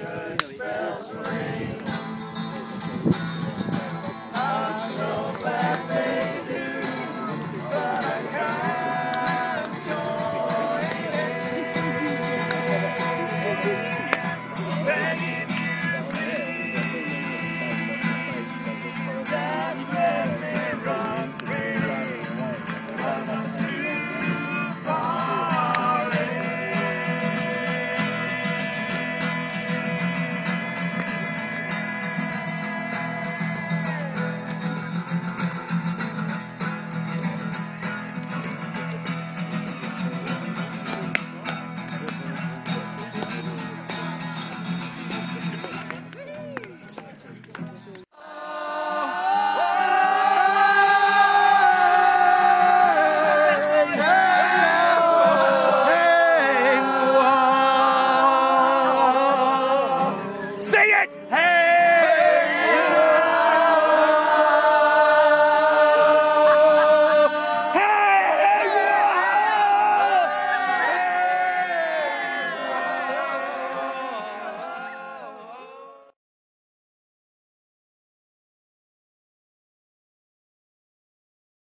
church bells ring. it. Hey!